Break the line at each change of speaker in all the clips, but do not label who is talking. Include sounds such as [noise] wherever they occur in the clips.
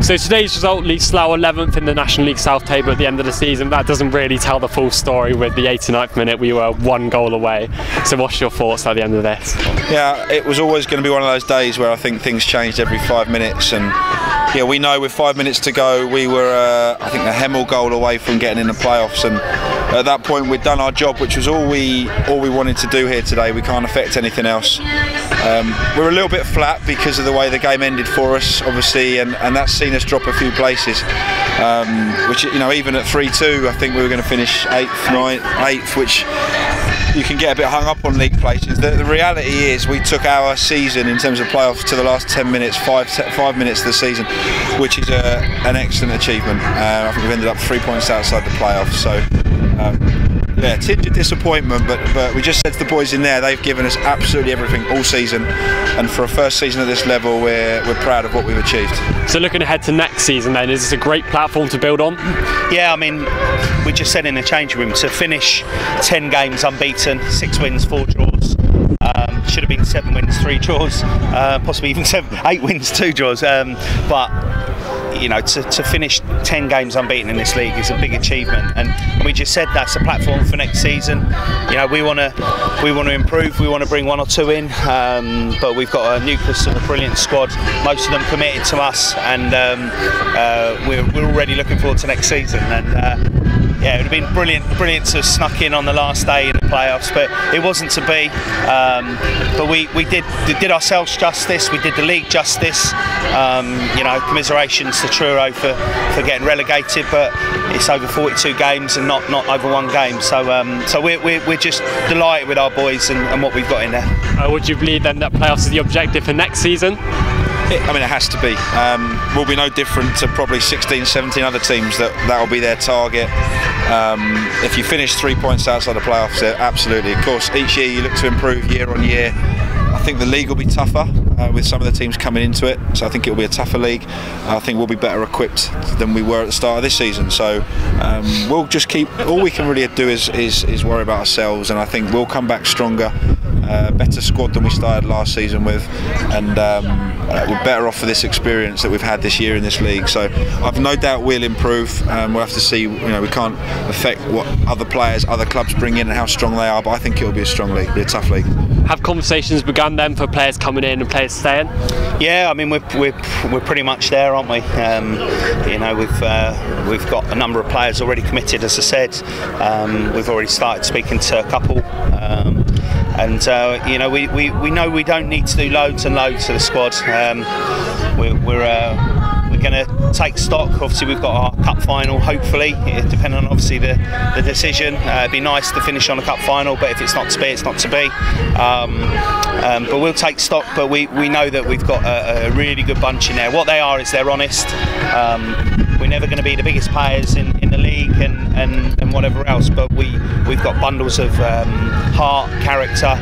So today's result leaves Slough 11th in the National League South table at the end of the season. That doesn't really tell the full story. With the 89th minute, we were one goal away. So what's your thoughts at the end of this?
Yeah, it was always going to be one of those days where I think things changed every five minutes, and yeah, we know with five minutes to go, we were uh, I think a Hemel goal away from getting in the playoffs, and at that point we'd done our job, which was all we all we wanted to do here today. We can't affect anything else. Um, we're a little bit flat because of the way the game ended for us, obviously, and, and that's seen us drop a few places. Um, which you know, even at three-two, I think we were going to finish eighth, ninth, eighth, which you can get a bit hung up on league places. The, the, reality is, we took our season in terms of playoffs to the last 10 minutes, five five minutes of the season, which is a, an excellent achievement. Uh, I think we've ended up three points outside the playoffs. So. Um, yeah, tinge of disappointment, but but we just said to the boys in there, they've given us absolutely everything all season, and for a first season at this level, we're we're proud of what we've achieved.
So looking ahead to next season, then is this a great platform to build on?
Yeah, I mean, we just said in the change room to finish 10 games unbeaten, six wins, four draws. Um, should have been seven wins, three draws, uh, possibly even [laughs] seven, eight wins, two draws. Um, but you know, to, to finish 10 games unbeaten in this league is a big achievement. And, we just said that's a platform for next season. You know, we want to we want to improve. We want to bring one or two in, um, but we've got a nucleus of a brilliant squad. Most of them committed to us, and um, uh, we're, we're already looking forward to next season. And uh, yeah, it would have been brilliant, brilliant to have snuck in on the last day playoffs, but it wasn't to be. Um, but we, we did did ourselves justice. We did the league justice. Um, you know, commiserations to Truro for, for getting relegated, but it's over 42 games and not, not over one game. So um, so we're, we're, we're just delighted with our boys and, and what we've got in there.
Uh, would you believe then that playoffs is the objective for next season?
It, I mean, it has to be. Um, we'll be no different to probably 16, 17 other teams that that'll be their target. Um, if you finish three points outside the playoffs, absolutely. Of course, each year you look to improve year on year. I think the league will be tougher uh, with some of the teams coming into it, so I think it will be a tougher league. I think we'll be better equipped than we were at the start of this season. So um, we'll just keep. All we can really do is, is, is worry about ourselves, and I think we'll come back stronger uh, better squad than we started last season with, and um, uh, we're better off for this experience that we've had this year in this league. So I've no doubt we'll improve. Um, we'll have to see. You know, we can't affect what other players, other clubs bring in and how strong they are, but I think it'll be a strong league, be a tough league.
Have conversations begun then for players coming in and players staying?
Yeah, I mean we're, we're, we're pretty much there, aren't we? Um, you know we've uh, we've got a number of players already committed, as I said. Um, we've already started speaking to a couple. Um, and uh, you know we, we, we know we don't need to do loads and loads to the squad. Um, we're we're, uh, we're going to take stock. Obviously, we've got our cup final. Hopefully, depending on obviously the, the decision. Uh, it'd be nice to finish on a cup final, but if it's not to be, it's not to be. Um, um, but we'll take stock. But we, we know that we've got a, a really good bunch in there. What they are is they're honest. We're never going to be the biggest players in, in the league and, and, and whatever else, but we, we've got bundles of um, heart, character,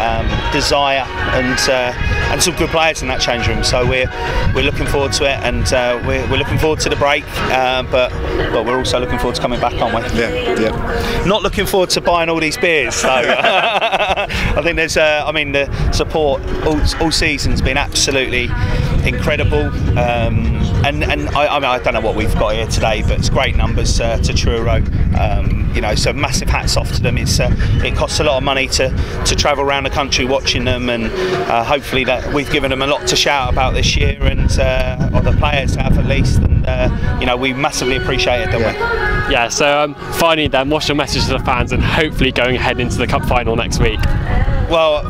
um, desire, and uh, and some good players in that change room. So we're we're looking forward to it, and uh, we're, we're looking forward to the break. Uh, but but we're also looking forward to coming back, aren't we?
Yeah, yeah.
Not looking forward to buying all these beers. So [laughs] [laughs] I think there's, uh, I mean, the support all, all season's been absolutely incredible. Um, and and I, I, mean, I don't know what we've got here today, but it's great numbers uh, to Truro. Um, you know, so massive hats off to them. It's uh, it costs a lot of money to to travel around the country watching them, and uh, hopefully that we've given them a lot to shout about this year, and uh, or the players have at least. And uh, you know, we massively appreciate it, don't
yeah. we? Yeah. So um, finally, then, what's your message to the fans, and hopefully going ahead into the cup final next week?
Well,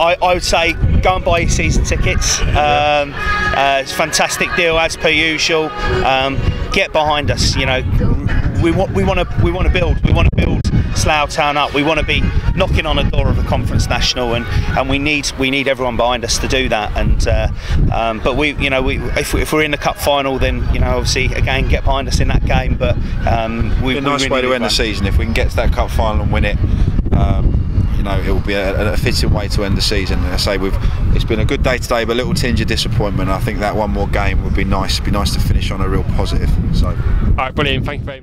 I, I would say go and buy your season tickets. Um, uh, it's a fantastic deal as per usual. Um, get behind us. You know, we want we want to we want to build. We want to build Slough Town up. We want to be knocking on a door of a conference national, and, and we need we need everyone behind us to do that. And uh, um, but we you know we if, we, if we're in the cup final, then you know obviously again get behind us in that game. But um,
we, a nice really way to end the season if we can get to that cup final and win it. Um, know it will be a, a, fitting way to end the season. I say we've it's been a good day today, but a little tinge of disappointment. I think that one more game would be nice. It'd be nice to finish on a real positive. So, all
right, brilliant. Thank you very much.